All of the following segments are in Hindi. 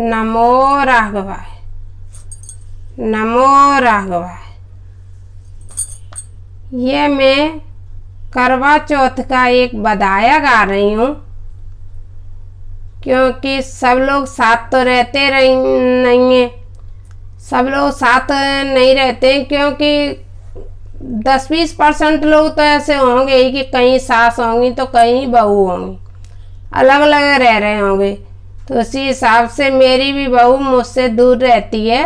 नमो राघवाय नमो राघवाय ये मैं करवा चौथ का एक बधाया गा रही हूँ, क्योंकि सब लोग साथ तो रहते रही नहीं है। सब लोग साथ नहीं रहते क्योंकि दस बीस परसेंट लोग तो ऐसे होंगे ही कि कहीं सास होंगी तो कहीं बहू होंगी। अलग अलग रह रहे होंगे। तो उसी हिसाब से मेरी भी बहू मुझसे दूर रहती है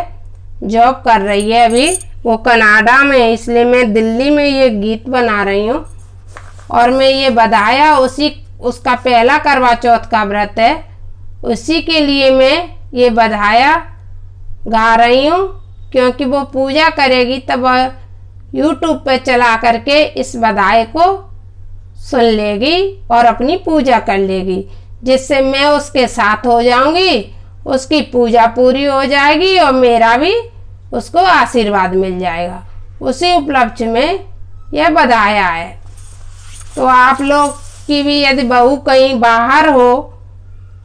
जॉब कर रही है अभी। वो कनाडा में इसलिए मैं दिल्ली में ये गीत बना रही हूँ। और मैं ये बधाया, उसी, उसका पहला करवा चौथ का व्रत है। उसी के लिए मैं ये बधाया गा रही हूँ, क्योंकि वो पूजा करेगी तब यूट्यूब पे चला करके इस बधाई को सुन लेगी और अपनी पूजा कर लेगी। जिससे मैं उसके साथ हो जाऊँगी, उसकी पूजा पूरी हो जाएगी और मेरा भी उसको आशीर्वाद मिल जाएगा। उसी उपलक्ष्य में यह बधाया है। तो आप लोग की भी यदि बहू कहीं बाहर हो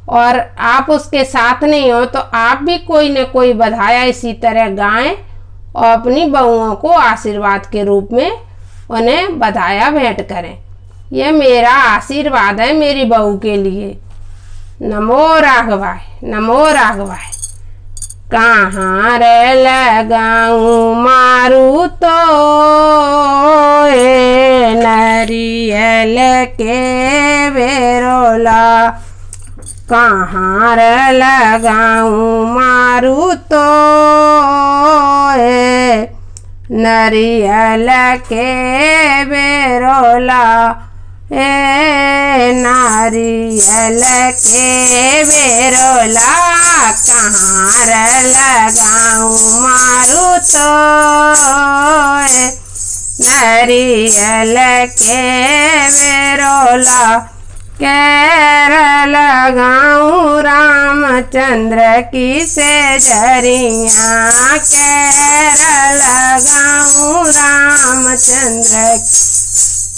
और आप उसके साथ नहीं हो तो आप भी कोई न कोई बधाया इसी तरह गाएँ और अपनी बहुओं को आशीर्वाद के रूप में उन्हें बधाया भेंट करें। यह मेरा आशीर्वाद है मेरी बहू के लिए। नमो राघवाय नमो राघवाय। कहाँ रे लगाऊँ मारू तो? नरियल के बेरोला। कहाँ रे लगाऊँ मारू तो? नरियल के बेरोला। ए नारियल के बेरोला कहाँ लगाऊँ मारू तो। नारियल के बेरोला, कैर लगाऊँ रामचंद्र की से ज़रिया कैर लगाऊँ रामचंद्र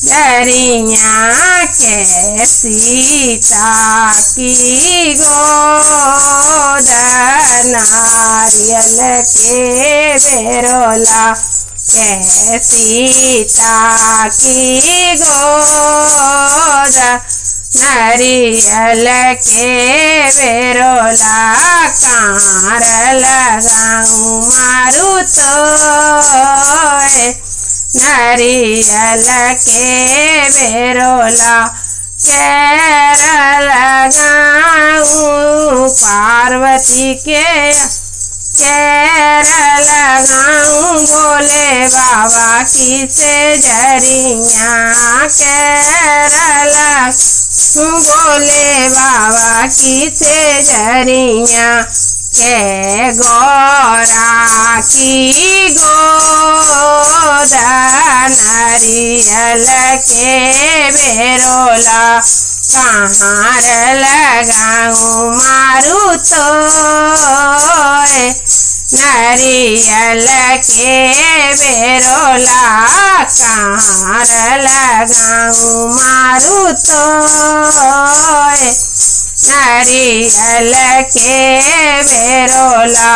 ज़रिया के सीता की गोद नारियल के बेरोला के सीता की गोद नारियल के बेरोला कार लगाऊँ मारू तो नारियल के बेरोला कैर लगाऊँ, पार्वती के कैर लगाऊँ, बोले बाबा की से ज़रिया कैर लगाऊँ, बोले बाबा की से ज़रिया के गोरा की गोद नारियल के बेरोला। कहाँ लगाऊँ मारू तो नारियल के बेरोला। कहाँ लगाऊँ मारू तो नारियल के बेरोला।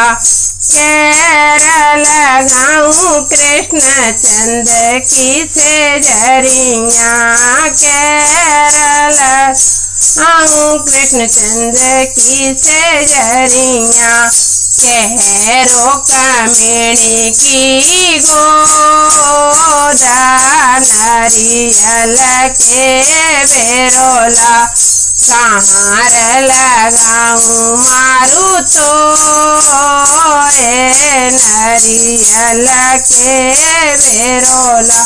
कैर लगाऊँ कृष्ण चंद्र की से ज़रिया कैर लगाऊँ कृष्ण चंद्र की से ज़रिया कहरो कमेणी की गोदा नारियल के बेरोला। कहाँ लगाऊँ? मारू तो ए नरियल के बेरोला।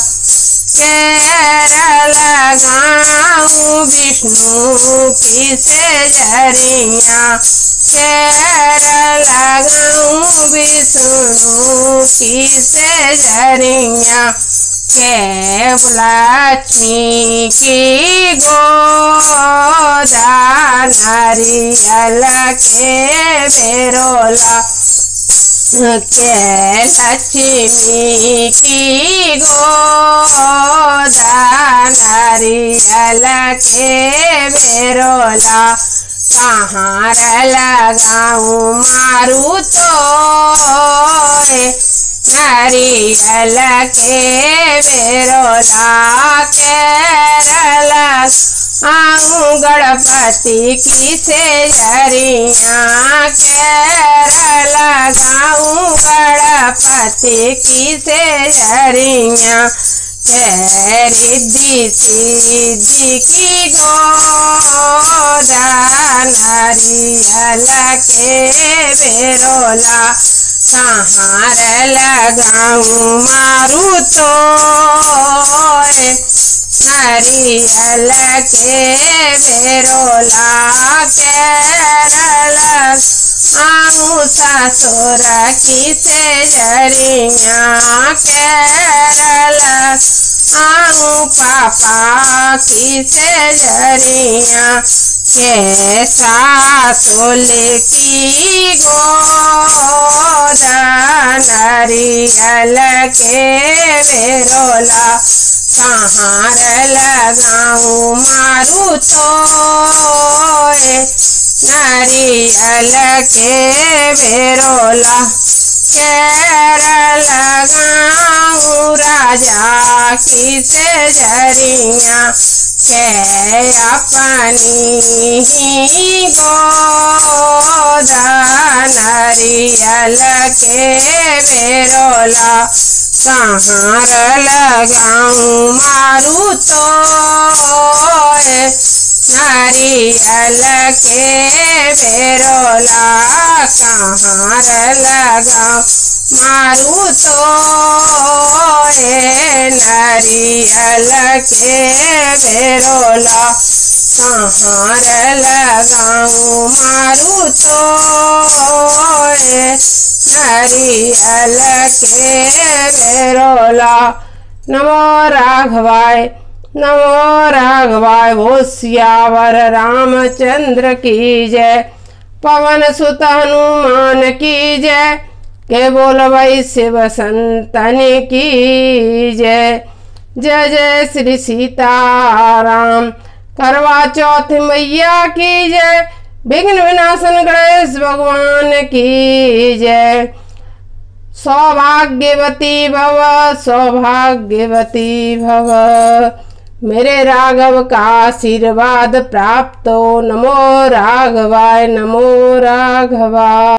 कैर लगाऊँ? विष्णु की से ज़रिया कैर लगाऊँ? विष्णु की से ज़रिया के लक्ष्मी की गोदा नारियल के बेरोला के लक्ष्मी की गोदा नारियल के बेरोला कहाँ लगाऊँ मारू तो नारियल के बेरोला केरल आऊँ गणपति की से ज़रिया केरल गाऊं गणपति की से ज़रिया रिद्धि सिद्धि की गोदा नारियल के बेरोला कहाँ लगाऊँ मारू तो नारियल के बेरोला केरल आऊँ ससुर की से ज़रिया केरल, आऊँ पापा की से ज़रिया। के सासुल की नारियल के बेरोला कहाँ लगाऊँ मारू तो नारियल के बेरोला केरल गाऊं राजा की से ज़रिया के अपनी ही गोदा नारियल के बेरोला कहाँ लगाऊँ मारू तो नारियल के बेरोला कहाँ लगाऊँ मारू तो नारियल के बेरोला कहाँ लगाऊँ मारू तो नारियल के बेरोला नमो राघवाय नमो राघवाय वो सियावर रामचंद्र की जय। पवन सुत हनुमान की जय। के बोल भाई शिव संतन की जय। जय जय श्री सीताराम। करवा चौथ मैया की जय। विघ्न विनाशन गणेश भगवान की जय। सौभाग्यवती भव सौभाग्यवती भव। मेरे राघव का आशीर्वाद प्राप्त हो। नमो राघवाय, नमो राघवा